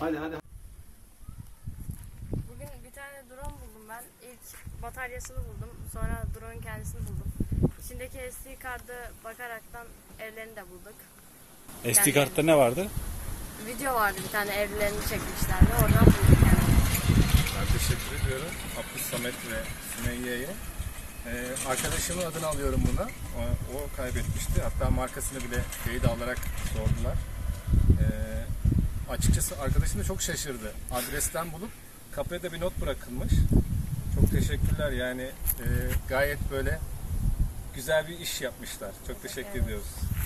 Hadi hadi. Bugün bir tane drone buldum ben. İlk bataryasını buldum. Sonra drone'un kendisini buldum. İçindeki SD kartı bakaraktan evlerini de bulduk. SD Yani- kartta ne vardı? Video vardı bir tane evlerini çekmişlerdi. Oradan bulduk yani. Ben teşekkür ediyorum Abdus Samet ve Sümeyye'ye. Ee, arkadaşımın adını alıyorum buna. O, o kaybetmişti. Hatta markasını bile teyit alarak sordular. Açıkçası arkadaşım da çok şaşırdı. Adresten bulup kapıya da bir not bırakılmış. Çok teşekkürler yani e, gayet böyle güzel bir iş yapmışlar. Çok teşekkür ediyoruz. Sağ olun.